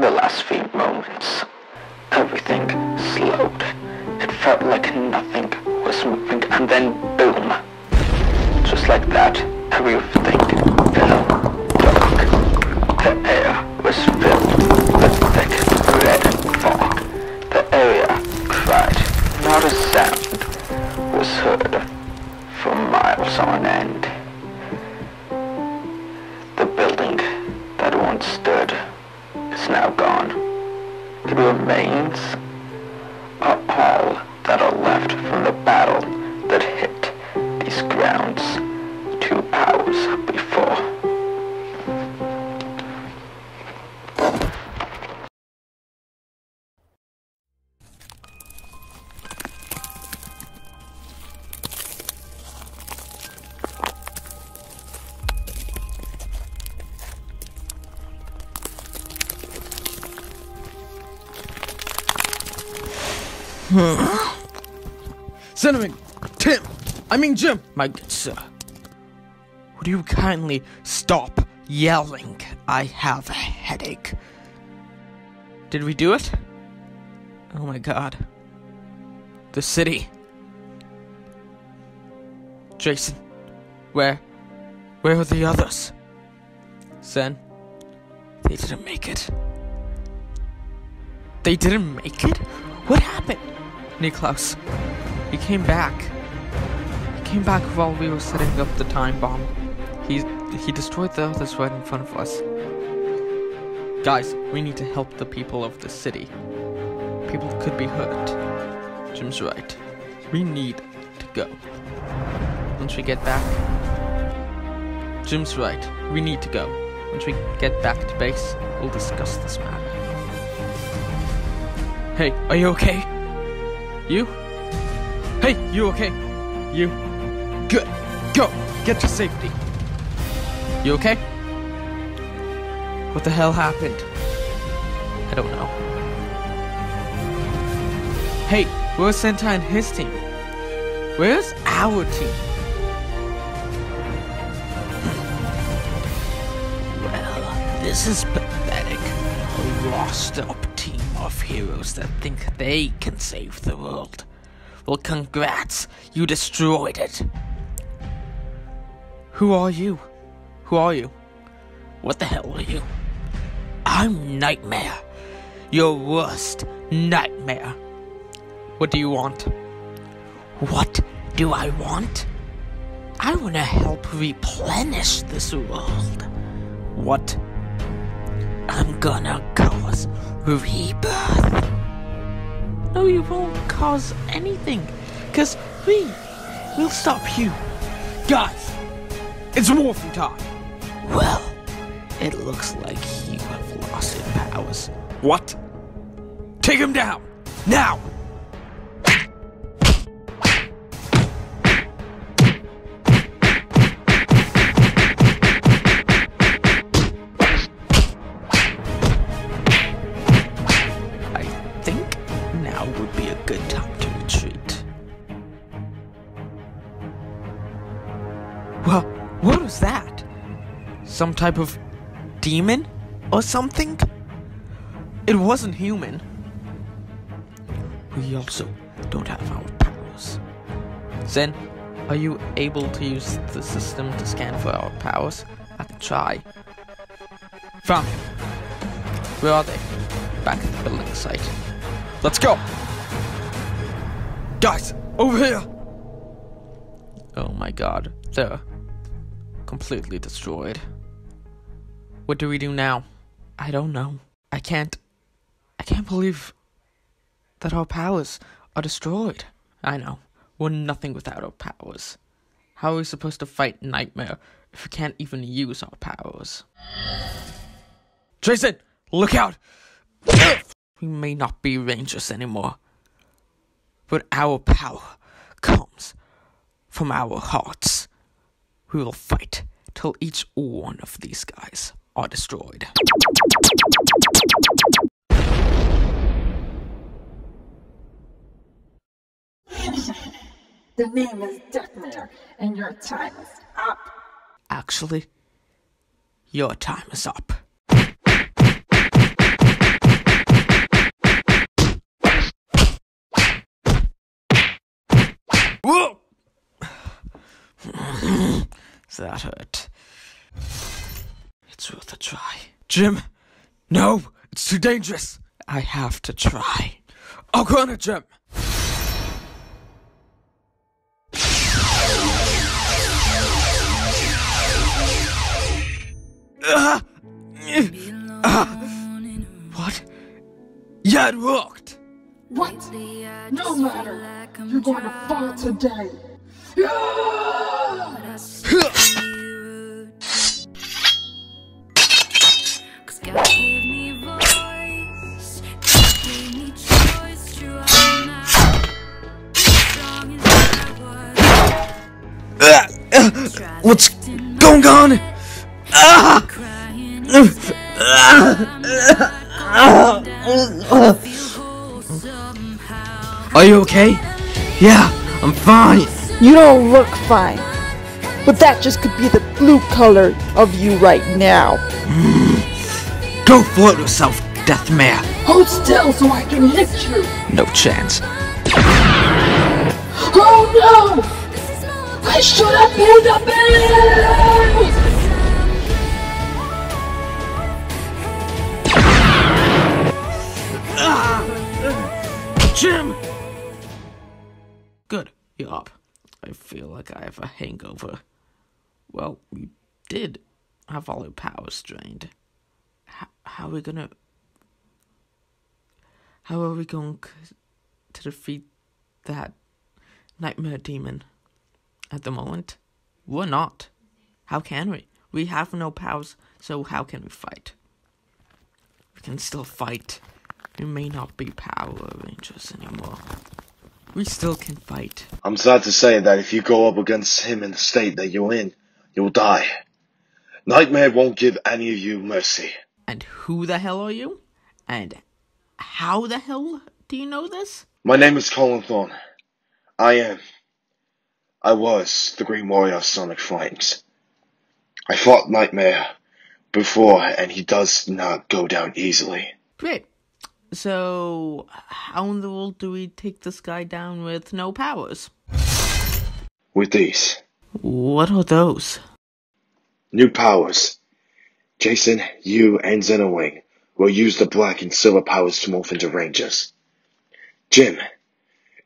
the last few moments, everything slowed. It felt like nothing was moving, and then boom. Just like that, everything fell Cinnamon! Tim! I mean Jim! My good sir. Would you kindly stop yelling? I have a headache. Did we do it? Oh my god. The city. Jason, where? Where are the others? Zen, they didn't make it. They didn't make it? What happened? Niklaus, he came back. He came back while we were setting up the time bomb. He he destroyed the others right in front of us. Guys, we need to help the people of the city. People could be hurt. Jim's right. We need to go. Once we get back. Jim's right. We need to go. Once we get back to base, we'll discuss this matter. Hey, are you okay? You? Hey, you okay? You? Good. Go. Get to safety. You okay? What the hell happened? I don't know. Hey, where's Santa and his team? Where's our team? Well, this is pathetic. A washed up of heroes that think they can save the world. Well, congrats, you destroyed it. Who are you? Who are you? What the hell are you? I'm Nightmare. Your worst nightmare. What do you want? What do I want? I want to help replenish this world. What? I'm gonna cause rebirth. No, you won't cause anything. Because we will stop you. Guys, it's morphing time. Well, it looks like you have lost your powers. What? Take him down! Now! Time to retreat. Well, what was that? Some type of demon? Or something? It wasn't human. We also don't have our powers. Zen, are you able to use the system to scan for our powers? I can try. Found. Where are they? Back at the building site. Let's go! Guys, over here! Oh my god, they're completely destroyed. What do we do now? I don't know. I can't. I can't believe that our powers are destroyed. I know. We're nothing without our powers. How are we supposed to fight Nightmare if we can't even use our powers? Jason, look out! we may not be Rangers anymore, but our power comes from our hearts. We will fight till each one of these guys are destroyed. The name is Deathmare, and your time is up. Actually, your time is up. Whoa! that hurt. It's worth a try. Jim! No! It's too dangerous! I have to try. I'll go on it, Jim! Ah! Ah! What? Yeah, it worked! What? Uh, no matter. You're going to fall today. Yeah! Cause God gave me voice, God gave me choice, true I'm not strong as I was. Uh, what's going on? Ah! Are you okay? Yeah, I'm fine. You don't look fine. But that just could be the blue color of you right now. Hmm. Go float yourself, Deathmare. Hold still so I can hit you. No chance. Oh no! I should have paid the bill! Jim! Good, you're up. I feel like I have a hangover. Well, we did have all our powers drained. How, how are we gonna. How are we going to defeat that nightmare demon? At the moment, we're not. How can we? We have no powers, so how can we fight? We can still fight. We may not be Power Rangers anymore. We still can fight. I'm sad to say that if you go up against him in the state that you're in, you'll die. Nightmare won't give any of you mercy. And who the hell are you? And how the hell do you know this? My name is Colin Thorne. I am. I was the Green Warrior of Sonic Flames. I fought Nightmare before, and he does not go down easily. Great. So, how in the world do we take this guy down with no powers? With these What are those? new powers, Jason, you, and Xenowing will use the black and silver powers to morph into Rangers. Jim,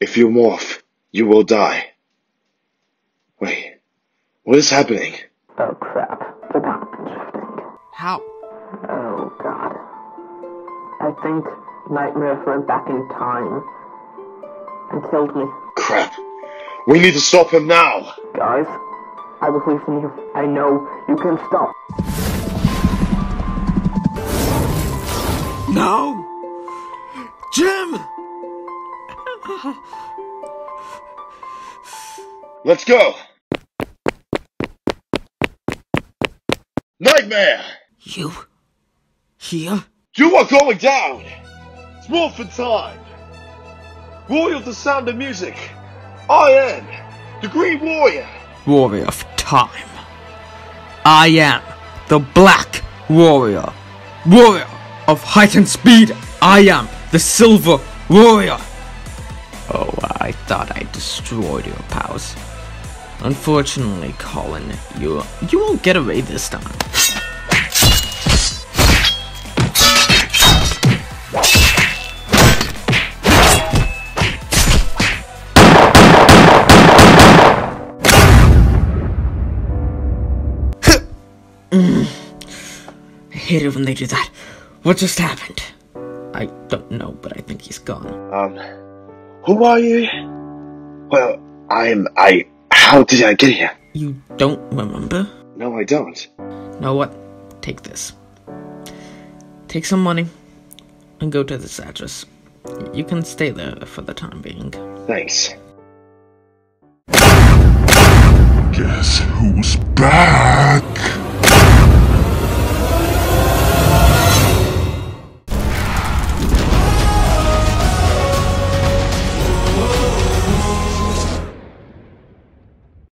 if you morph, you will die. Wait, what is happening? Oh crap. The dimension shifting. How? Oh god. I think Nightmare went back in time and killed me. Crap. We need to stop him now. Guys, I believe in you. I know you can stop. No! Jim! Let's go. Nightmare! You? Here? You are going down! Morphin time! Warrior of the sound of music! I am the Green Warrior! Warrior of Time. I am the Black Warrior. Warrior of heightened speed. I am the Silver Warrior. Oh, I thought I destroyed your powers. Unfortunately, Colin, you you won't get away this time. Hate it when they do that. What just happened? I don't know, but I think he's gone. Um, who are you? Well, I'm. I. How did I get here? You don't remember? No, I don't. Know what? Take this. Take some money and go to this address. You can stay there for the time being. Thanks. Guess who's back?